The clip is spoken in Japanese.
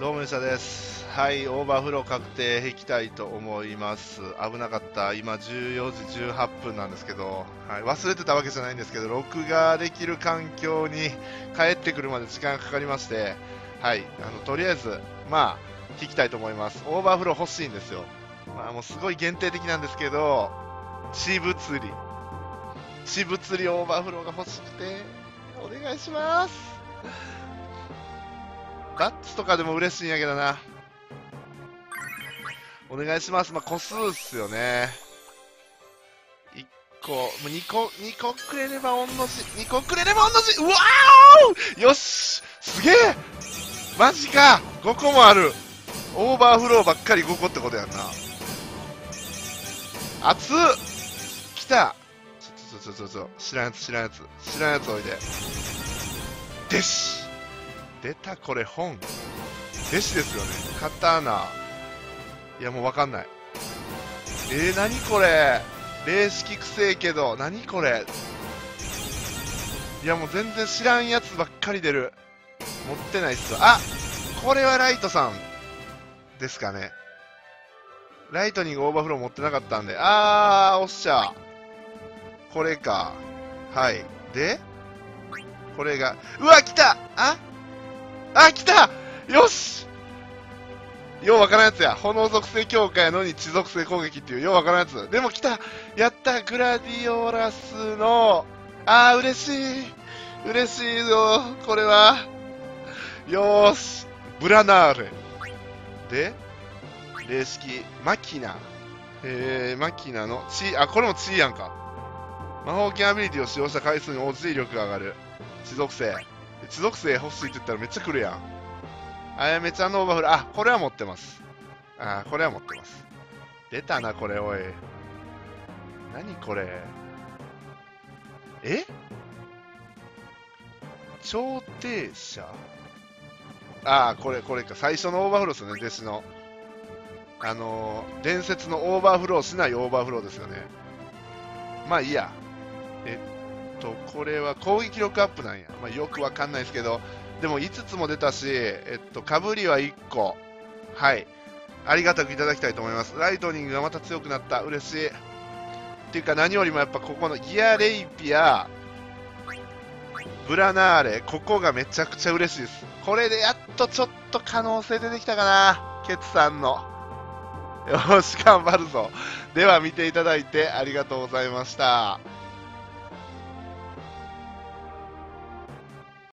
どうも、吉田です。はい、オーバーフロー確定いきたいと思います。危なかった。今14時18分なんですけど、はい、忘れてたわけじゃないんですけど、録画できる環境に帰ってくるまで時間がかかりまして、はい、あの、とりあえず、まあ、引きたいと思います。オーバーフロー欲しいんですよ。まあ、もうすごい限定的なんですけど、私物理。私物理オーバーフローが欲しくて、お願いします。ガッツとかでも嬉しいんやけどな。お願いします。まあ、個数っすよね。1個、もう2個、2個くれれば御の字。2個くれれば御の字。うわーよしすげえマジか !5 個もあるオーバーフローばっかり5個ってことやんな。熱っ来たちょちょちょちょちょ、知らんやつ知らんやつ。知らんやつおいで。でし出たこれ本。弟子ですよね。刀いやもうわかんない。えー、何これ。霊式くせえけど何これ。いやもう全然知らんやつばっかり出る。持ってないっすわ。あこれはライトさんですかね。ライトニングオーバーフロー持ってなかったんで。あーおっしゃ。これか。はい。で？これが。うわ来た！あ？あ、来たよしようわからんやつや。炎属性強化やのに地属性攻撃っていうようわからんやつ。でも来たやったグラディオラスの、あー、嬉しい嬉しいよこれは。よーしブラナーレ。で、零式、マキナ。えー、マキナの、チあ、これもチーやんか。魔法剣アビリティを使用した回数に応じて威力が上がる。地属性。地属性欲しいって言ったらめっちゃ来るやん。あやめちゃんのオーバーフロー。あ、これは持ってます。あ、これは持ってます。出たな、これ、おい。何これ。え？超低者？ああこれ、これか。最初のオーバーフローですよね、弟子の。あのー、伝説のオーバーフローしないオーバーフローですよね。まあいいや。えと、これは攻撃力アップなんや。まあ、よくわかんないですけど、でも5つも出たし、えっと、かぶりは1個。はい。ありがたくいただきたいと思います。ライトニングがまた強くなった。嬉しい。っていうか何よりもやっぱここのギアレイピア、ブラナーレ、ここがめちゃくちゃ嬉しいです。これでやっとちょっと可能性出てきたかな。ケツさんの。よし、頑張るぞ。では見ていただいてありがとうございました。